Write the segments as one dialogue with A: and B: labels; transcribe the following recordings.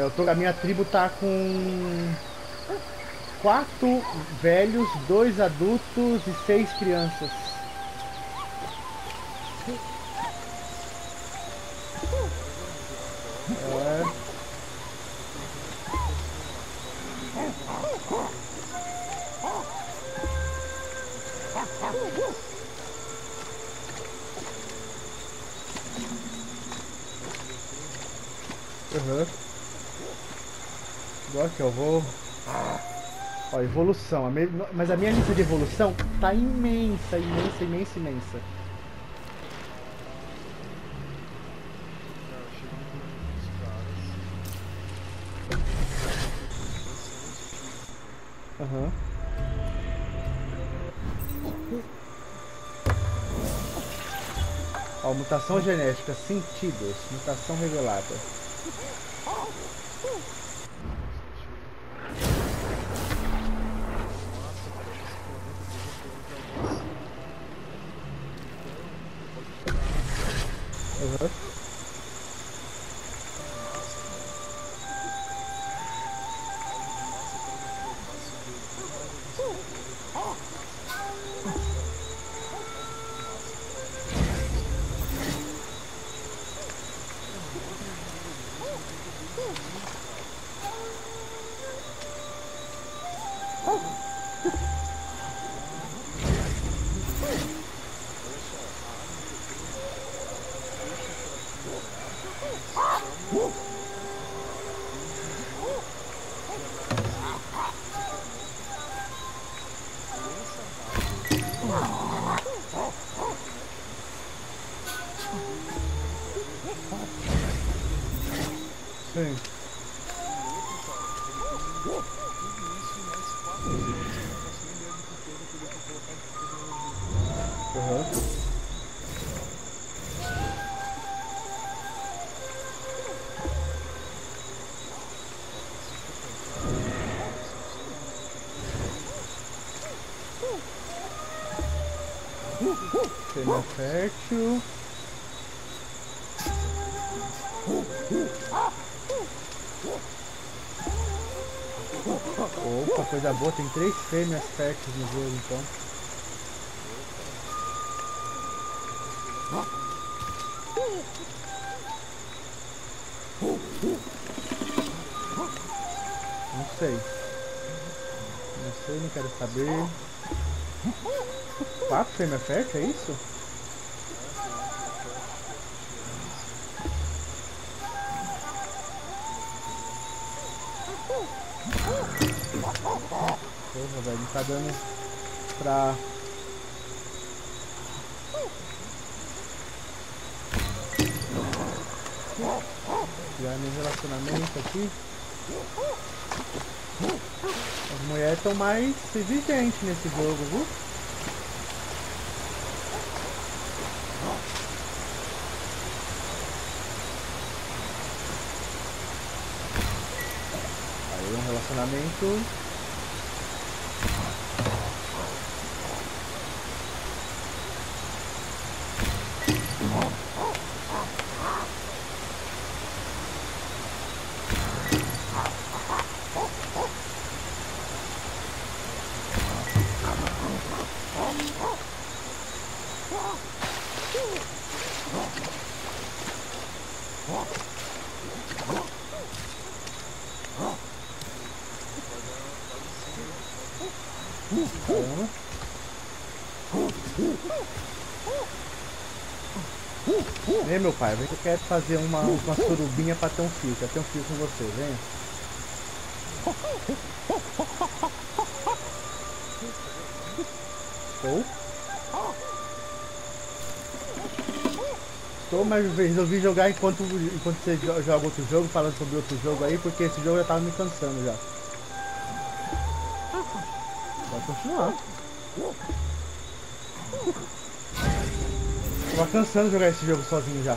A: Eu tô, a minha tribo tá com quatro velhos, dois adultos e seis crianças. Evolução. Mas a minha lista de evolução tá imensa, imensa, imensa, imensa. Aham. Ó, mutação genética, sentidos, mutação revelada. 哦 Tema fértil. Opa, coisa boa, tem três fêmeas férteis no jogo então. Não sei. Não sei, não quero saber. Quatro fêmeas férteis, é isso? Porra, velho, não tá dando pra. Tirar meu relacionamento aqui. As mulheres estão mais exigentes nesse jogo, viu? Aí um relacionamento Calma. Vem meu pai, vem que eu quero fazer uma, uma surubinha pra ter um fio, quero ter um fio com você, vem. Estou. Estou, mas resolvi jogar enquanto, enquanto você jo- joga outro jogo, falando sobre outro jogo aí, porque esse jogo já tava me cansando já. Pode continuar. Tava cansando de jogar esse jogo sozinho já.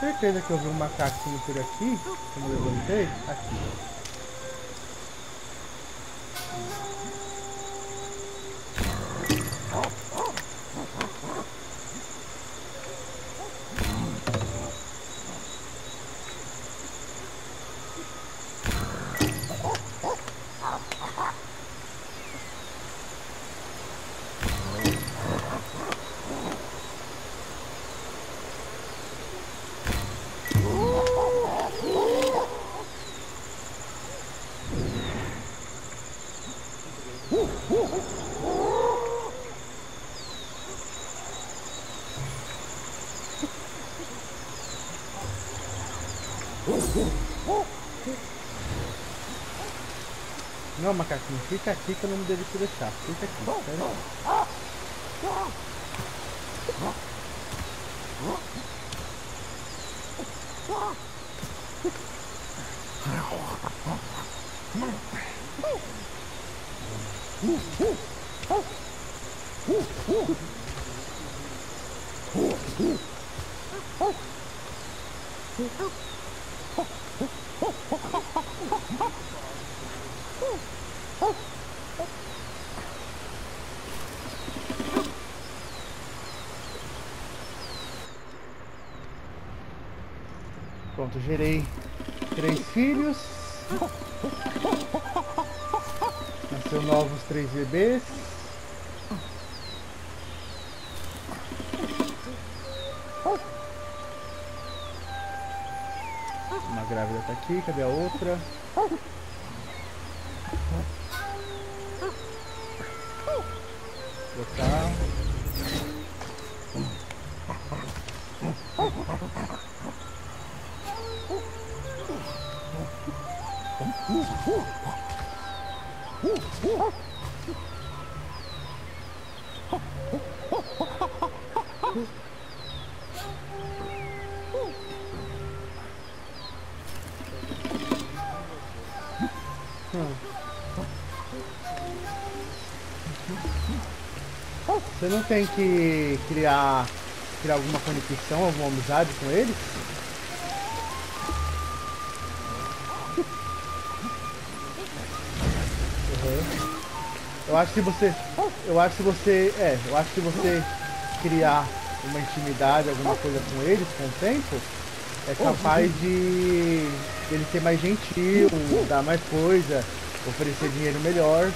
B: certeza que eu vi um macaquinho por aqui, quando eu levantei. Aqui. Não, macaquinho, fica aqui que eu não devo te deixar. Fica aqui, tá? Pronto, gerei três filhos. Nasceu novos três bebês. Tá aqui, cadê a outra? Você não tem que criar, criar alguma conexão, alguma amizade com eles? Uhum. Eu acho que você, eu acho que você, é, eu acho que você criar uma intimidade, alguma coisa com eles com o tempo, é capaz de ele ser mais gentil, dar mais coisa, oferecer dinheiro melhor.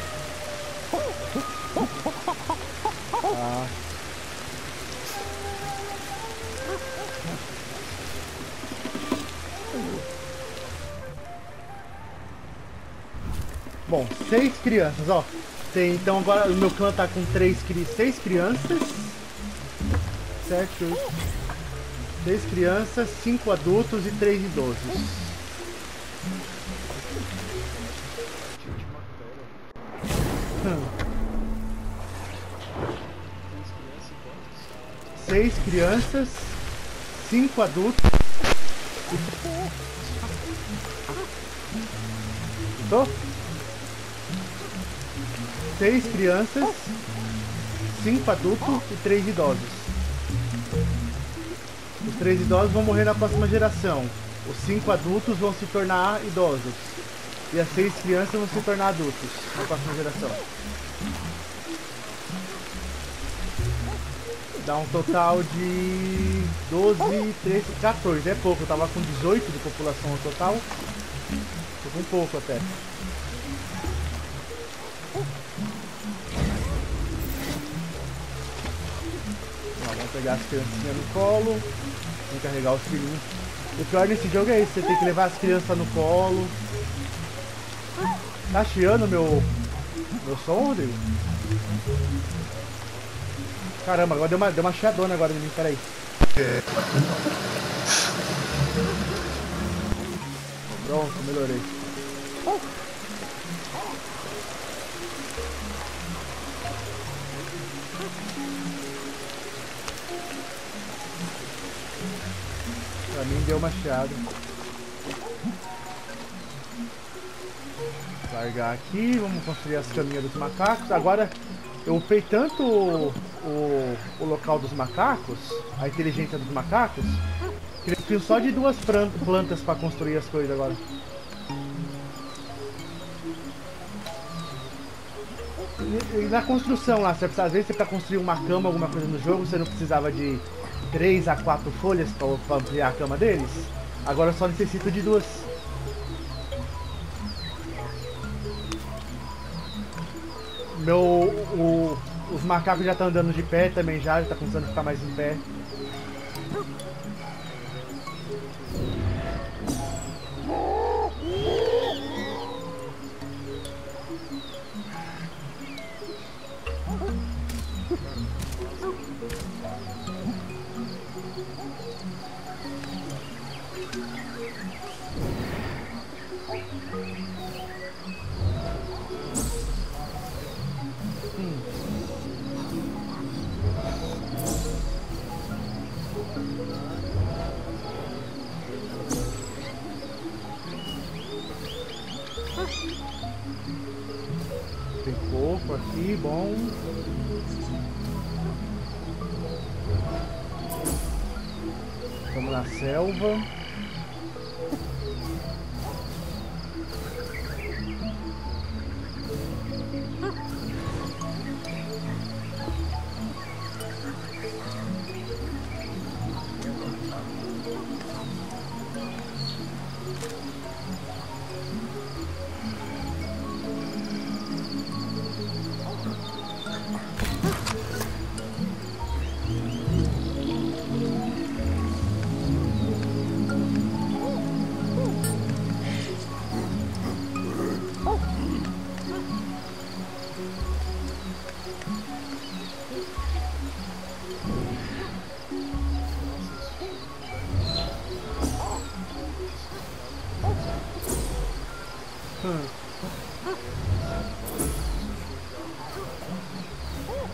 B: Ah. Bom, seis crianças, ó. Tem, então agora o meu clã tá com três, seis crianças. Sete, oito. Seis crianças, cinco adultos e três idosos. Seis crianças, cinco adultos. Escutou? Seis crianças, cinco adultos e três idosos. Os três idosos vão morrer na próxima geração. Os cinco adultos vão se tornar idosos. E as seis crianças vão se tornar adultos na próxima geração. Dá um total de 12, 13, 14. É pouco, eu tava com 18 de população total. Tô com pouco até. Ó, vamos pegar as criancinhas no colo. Vamos carregar os filhinhos. O pior nesse jogo é isso, você tem que levar as crianças no colo. Tá chiando meu, meu som, Rodrigo? Caramba, agora deu uma, deu uma chiadona agora em mim, peraí. Pronto, melhorei. Pra mim deu uma chiada. Largar aqui, vamos construir as caminhas dos macacos. Agora eu upei tanto o, o, local dos macacos, a inteligência dos macacos, que eu preciso só de duas plan- plantas para construir as coisas agora. E, e na construção lá, você precisa, às vezes você para construir uma cama, alguma coisa no jogo, você não precisava de 3 a 4 folhas para ampliar a cama deles. Agora só necessito de duas. Meu. O, os macacos já estão andando de pé também já, já tá começando a ficar mais em pé.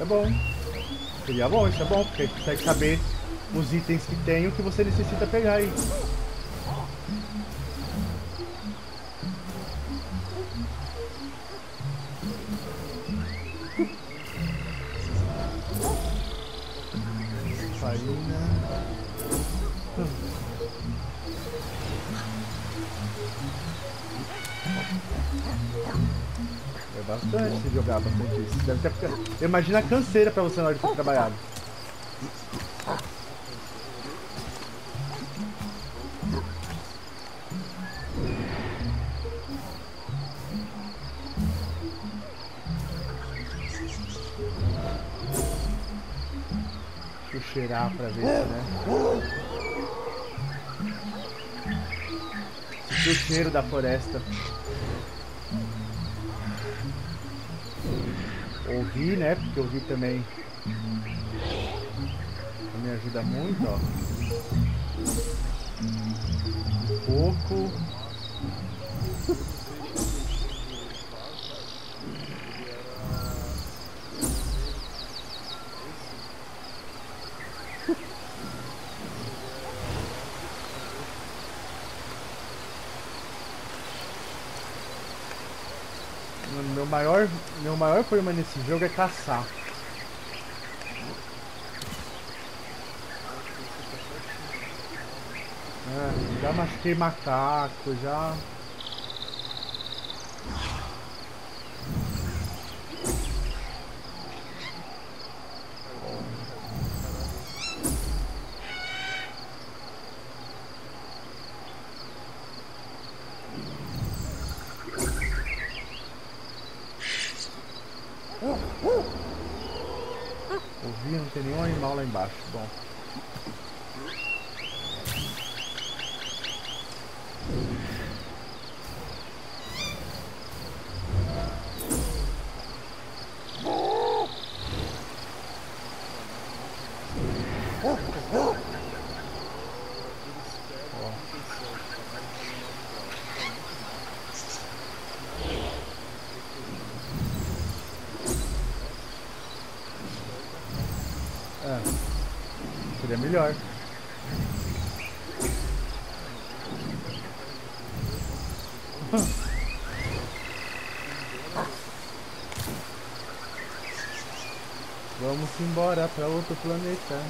B: É bom. Seria bom, isso é bom, porque consegue saber os itens que tem e o que você necessita pegar aí. Imagina a canseira pra você na hora de ter trabalhado. Deixa eu cheirar pra ver se, né? O cheiro da floresta. Ouvir, né? Porque ouvir também me ajuda muito, ó. Um pouco. Maior problema nesse jogo é caçar. É, já machuquei macaco, já. Ouvi, não tem nenhum animal lá embaixo. Bom. É. Seria melhor. Vamos embora para outro planeta.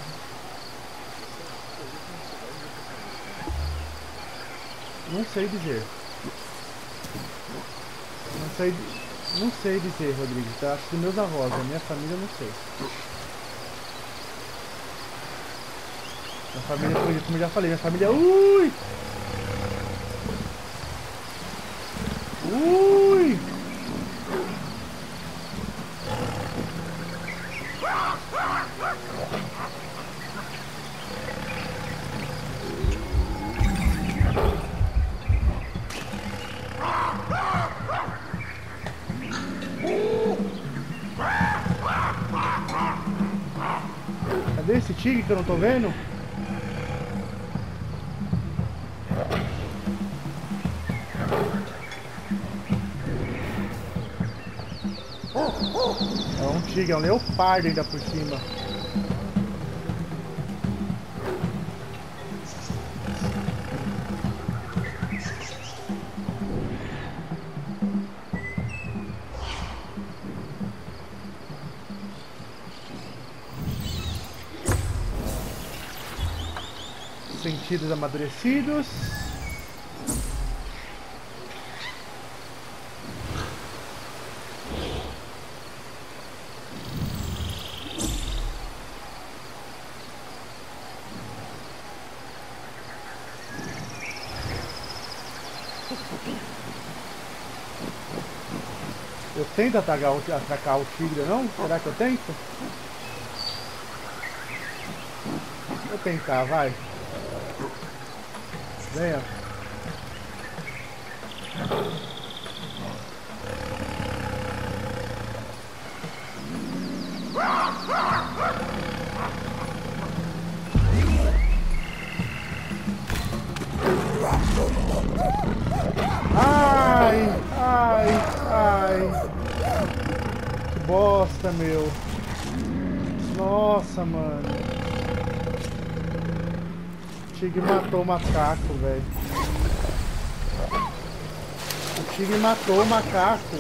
B: Não sei dizer. Não sei, não sei dizer, Rodrigo. Tá? Acho que meus avós, a minha família, não sei. Família, como eu já falei, minha família. Ui! Ui! Cadê esse tigre que eu não tô vendo? Tigre, é um leopardo ainda por cima. Sentidos amadurecidos. Eu tento atacar atacar o tigre, não? Será que eu tento? Vou tentar, vai. Venha. Bosta, meu. Nossa, mano. Tigre matou o macaco, velho. O tigre matou o macaco.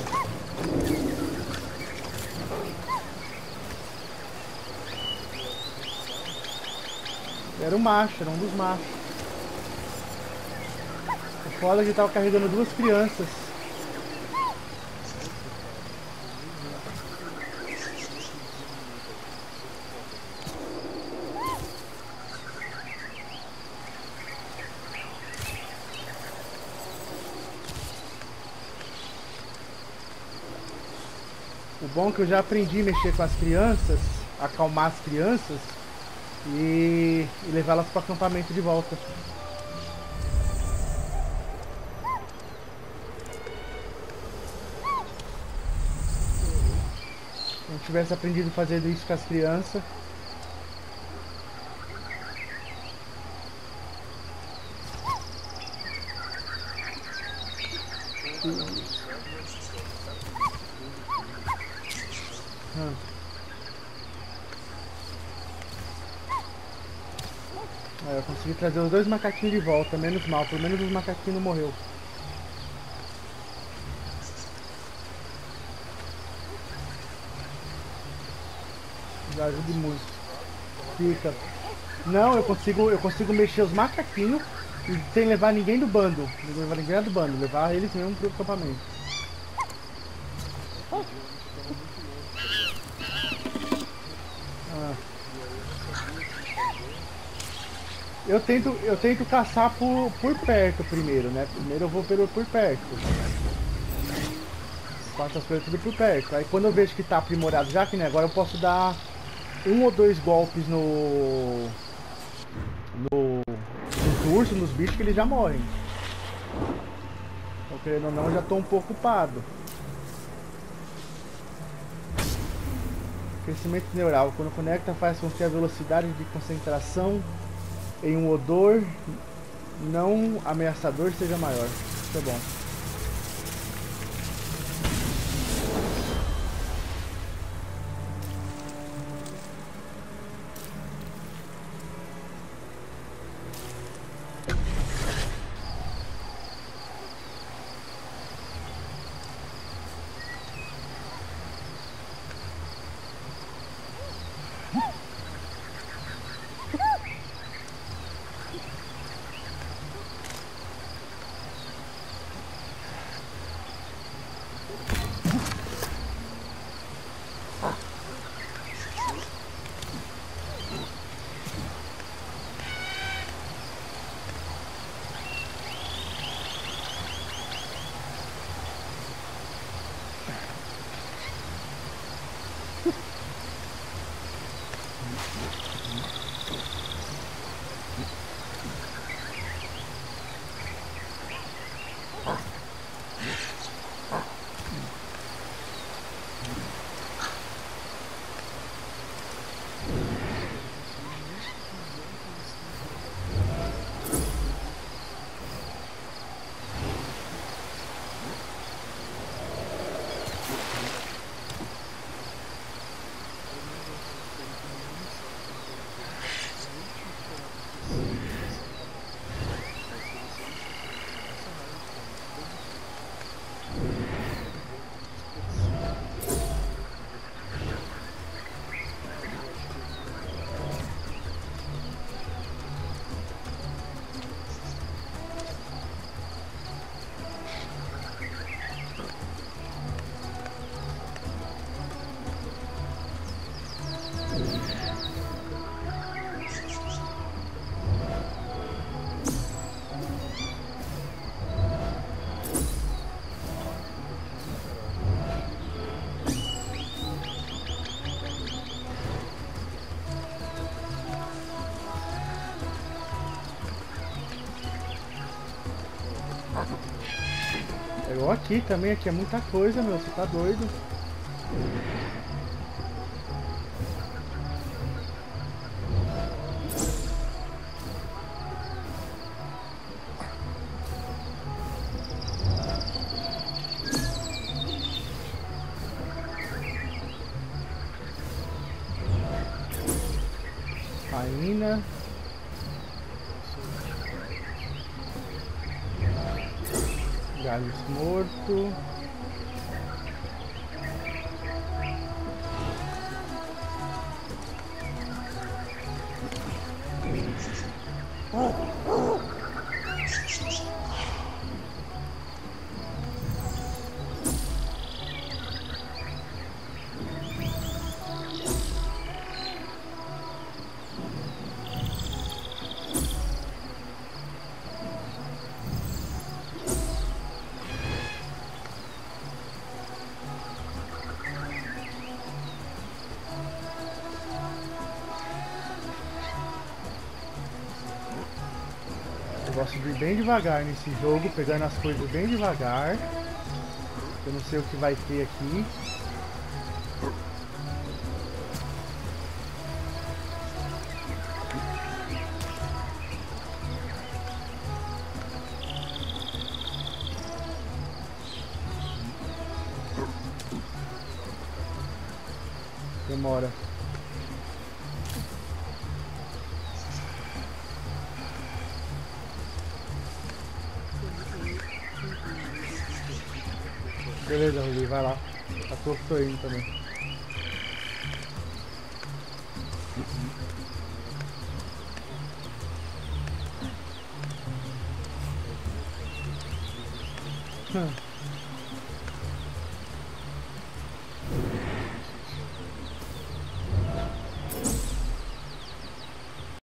B: Era o macho, era um dos machos. O foda é que tava carregando duas crianças. Bom que eu já aprendi a mexer com as crianças, acalmar as crianças e, e levá-las para o acampamento de volta. Se eu tivesse aprendido a fazer isso com as crianças. Aí eu consegui trazer os dois macaquinhos de volta, menos mal, pelo menos os macaquinhos não morreu. Já ajuda muito. Fica. Não, eu consigo, eu consigo mexer os macaquinhos sem levar ninguém do bando. Não levar ninguém do bando, levar eles mesmo pro acampamento. Eu tento, eu tento caçar por, por perto primeiro, né? Primeiro eu vou pelo por perto. Faço as coisas tudo por perto. Aí quando eu vejo que tá aprimorado já, que nem agora eu posso dar
A: um ou dois golpes no. no. nos ursos, nos bichos que eles já morrem. Então, querendo ou não, eu já tô um pouco ocupado. Crescimento neural. Quando conecta, faz com que a velocidade de concentração em um odor não ameaçador seja maior. Isso é bom. Aqui também, aqui é muita coisa, meu, você tá doido. Eu gosto de ir bem devagar nesse jogo, pegando as coisas bem devagar. Eu não sei o que vai ter aqui. Demora. Ruli, vai lá. Que tô indo também.